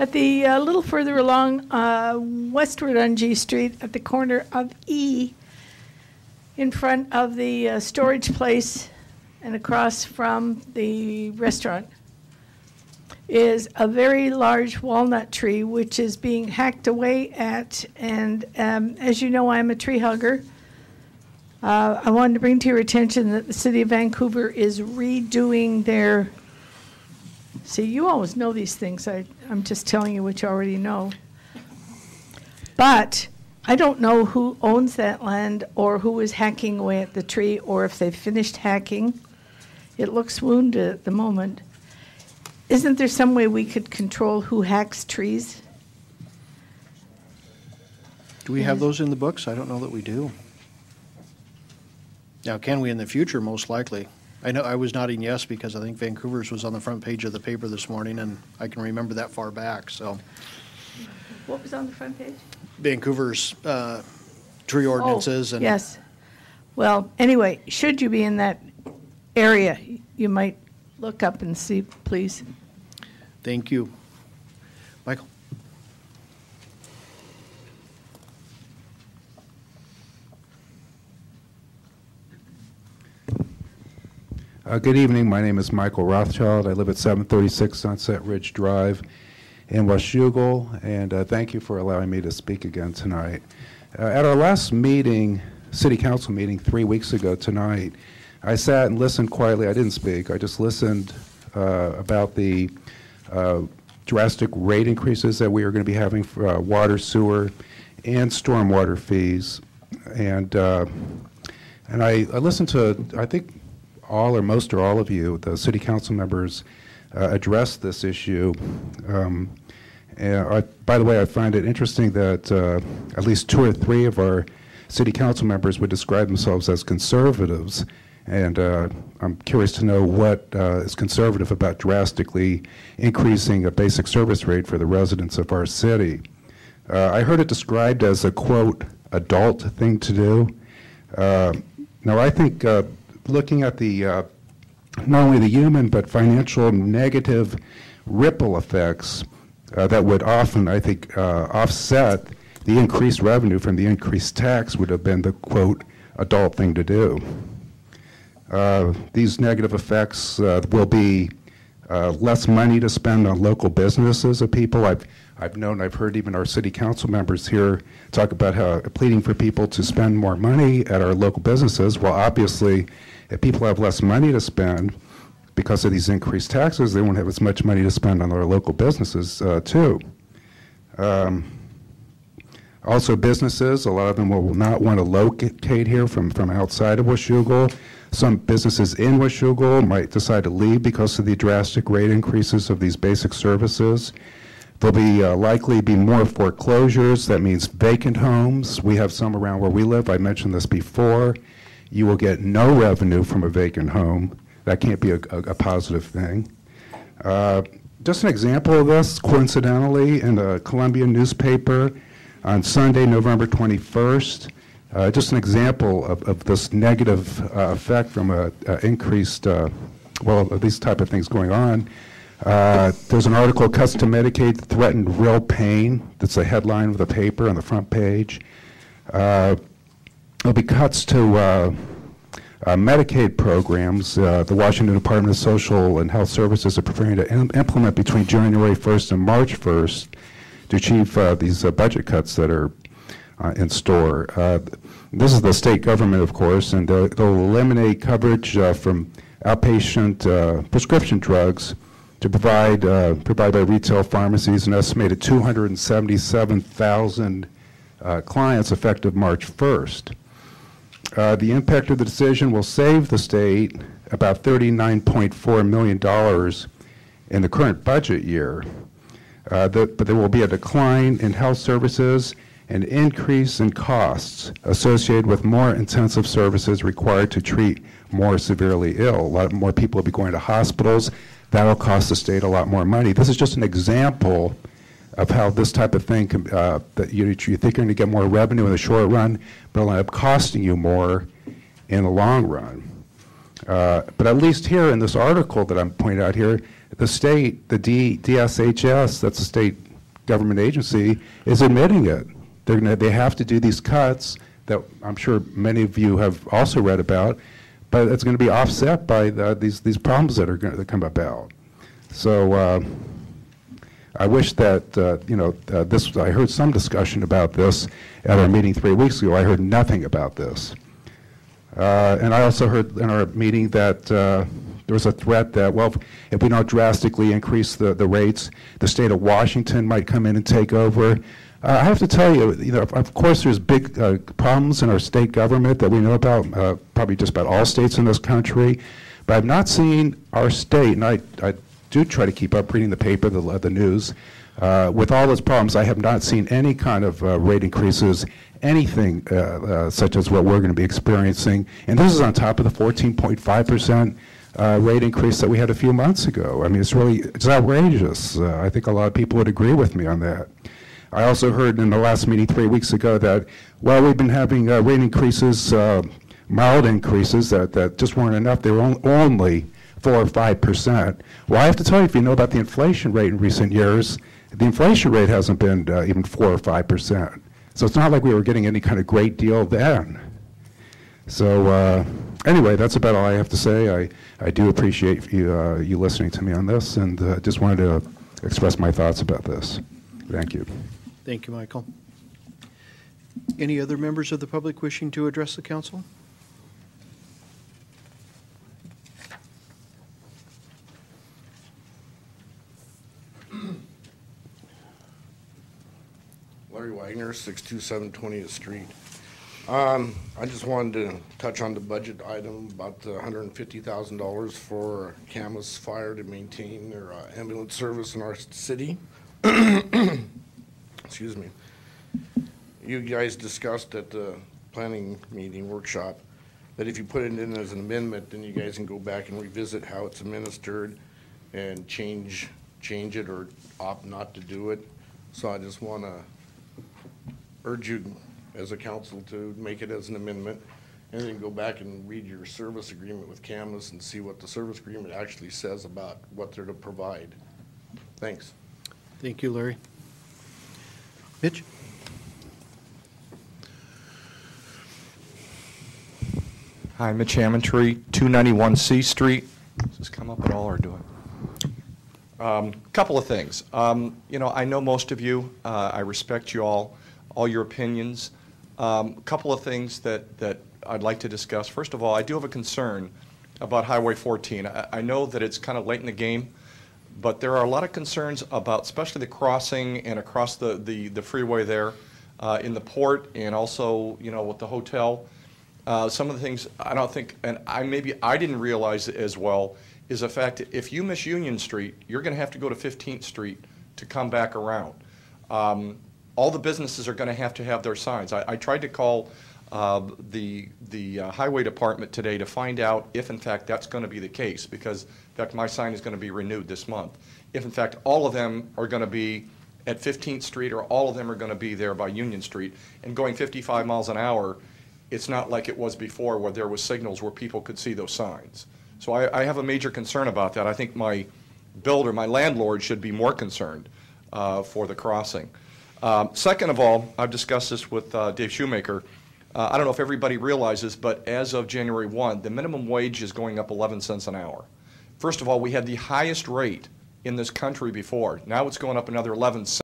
At the, a little further along, uh, westward on G Street, at the corner of E, in front of the uh, storage place and across from the restaurant, is a very large walnut tree which is being hacked away at. And um, as you know, I'm a tree hugger. Uh, I wanted to bring to your attention that the city of Vancouver is redoing their. See, you always know these things. I, I'm just telling you what you already know. But I don't know who owns that land or who is hacking away at the tree or if they've finished hacking. It looks wounded at the moment. Isn't there some way we could control who hacks trees? Do we have those in the books? I don't know that we do. Now, can we in the future? Most likely. I know, I was nodding yes because I think Vancouver's was on the front page of the paper this morning, and I can remember that far back, so. What was on the front page? Vancouver's uh, tree ordinances Oh, and. Yes. Well, anyway, should you be in that area, you might look up and see, please. Thank you. Michael? Uh, Good evening. My name is Michael Rothschild. I live at 736 Sunset Ridge Drive in Washougal, and uh, thank you for allowing me to speak again tonight. Uh, At our last meeting, city council meeting three weeks ago tonight, I sat and listened quietly. I didn't speak. I just listened uh, about the uh, drastic rate increases that we are going to be having for uh, water, sewer, and stormwater fees. And and I, I listened to, I think, all or most or all of you, the city council members, uh, address this issue. Um, and I, by the way, I find it interesting that uh, at least two or three of our city council members would describe themselves as conservatives. And uh, I'm curious to know what uh, is conservative about drastically increasing a basic service rate for the residents of our city. Uh, I heard it described as a quote, adult thing to do. Uh, now, I think uh, looking at the uh, not only the human but financial negative ripple effects uh, that would often, I think, uh, offset the increased revenue from the increased tax would have been the quote adult thing to do. Uh, these negative effects uh, will be uh, less money to spend on local businesses of people. I've, I've known, I've heard even our city council members here talk about how pleading for people to spend more money at our local businesses. Well, obviously, if people have less money to spend because of these increased taxes, they won't have as much money to spend on their local businesses uh, too. Um, also, businesses, a lot of them will not want to locate here from, from outside of Washougal. Some businesses in Washougal might decide to leave because of the drastic rate increases of these basic services. There'll be uh, likely be more foreclosures. That means vacant homes. We have some around where we live. I mentioned this before. You will get no revenue from a vacant home. That can't be a, a, a positive thing. Uh, just an example of this, coincidentally, in the Columbian newspaper on Sunday, November 21st, uh, just an example of, of this negative uh, effect from a, a increased, uh, well, these type of things going on. Uh, there's an article, Cuts to Medicaid Threatened Real Pain. That's the headline of the paper on the front page. There'll be cuts to uh, uh, Medicaid programs. Uh, the Washington Department of Social and Health Services are preparing to im- implement between January 1st and March 1st to achieve uh, these uh, budget cuts that are in store. This is the state government, of course, and they'll, they'll eliminate coverage from outpatient prescription drugs to provide uh, provide by retail pharmacies an estimated 277,000 uh, clients effective March 1st. Uh, the impact of the decision will save the state about $39.4 million in the current budget year. Uh, the- But there will be a decline in health services and increase in costs associated with more intensive services required to treat more severely ill. A lot more people will be going to hospitals. That'll cost the state a lot more money. This is just an example of how this type of thing, can, uh, that you, you think you're going to get more revenue in the short run, but it'll end up costing you more in the long run. Uh, But at least here in this article that I'm pointing out here, the state, the D- DSHS, that's the state government agency is admitting it. They're gonna, they have to do these cuts that I'm sure many of you have also read about, but it's going to be offset by the, these, these problems that are going to come about. So uh, I wish that, uh, you know, uh, this, I heard some discussion about this at our meeting three weeks ago. I heard nothing about this. Uh, And I also heard in our meeting that uh, there was a threat that, well, if we don't drastically increase the, the rates, the state of Washington might come in and take over. Uh, I have to tell you, you know, of course, there's big uh, problems in our state government that we know about, probably just about all states in this country, but I've not seen our state, and I, I do try to keep up reading the paper, the, the news, uh, with all its problems, I have not seen any kind of uh, rate increases, anything uh, uh, such as what we're going to be experiencing. And this is on top of the 14.5% uh, rate increase that we had a few months ago. I mean, it's really, it's outrageous. Uh, I think a lot of people would agree with me on that. I also heard in the last meeting three weeks ago that, well, we've been having rate increases, mild increases that, that just weren't enough. They were on- only four or five percent. Well, I have to tell you, if you know about the inflation rate in recent years, the inflation rate hasn't been uh, even four or five percent. So it's not like we were getting any kind of great deal then. So uh, anyway, that's about all I have to say. I, I do appreciate you, uh, you listening to me on this, and uh, just wanted to express my thoughts about this. Thank you. Thank you, Michael. Any other members of the public wishing to address the council? Larry Wagner, 627 20th Street. Um, I just wanted to touch on the budget item about the $150,000 for Camas Fire to maintain their uh, ambulance service in our city. Excuse me. You guys discussed at the planning meeting workshop that if you put it in as an amendment, then you guys can go back and revisit how it's administered and change, change it or opt not to do it. So I just want to urge you as a council to make it as an amendment and then go back and read your service agreement with Camas and see what the service agreement actually says about what they're to provide. Thanks. Thank you, Larry. Mitch? Hi, Mitch Hammondtree, 291 C Street. Does this come up at all, or do I? Um, Couple of things. Um, You know, I know most of you, uh, I respect you all, all your opinions. Um, A Couple of things that, that I'd like to discuss. First of all, I do have a concern about Highway 14. I I know that it's kind of late in the game, but there are a lot of concerns about, especially the crossing and across the, the the freeway there, uh, in the port, and also, you know, with the hotel. Uh, Some of the things I don't think, and I, maybe I didn't realize as well, is the fact that if you miss Union Street, you're going to have to go to 15th Street to come back around. Um, All the businesses are going to have to have their signs. I, I tried to call uh, the, the uh, Highway Department today to find out if in fact that's going to be the case, because in fact, my sign is going to be renewed this month. If in fact all of them are going to be at 15th Street, or all of them are going to be there by Union Street, and going 55 miles an hour, it's not like it was before where there was signals where people could see those signs. So I, I have a major concern about that. I think my builder, my landlord, should be more concerned uh, for the crossing. Um, Second of all, I've discussed this with uh, Dave Shoemaker. Uh, I don't know if everybody realizes, but as of January 1, the minimum wage is going up 11 cents an hour. First of all, we had the highest rate in this country before. Now it's going up another 11 cents.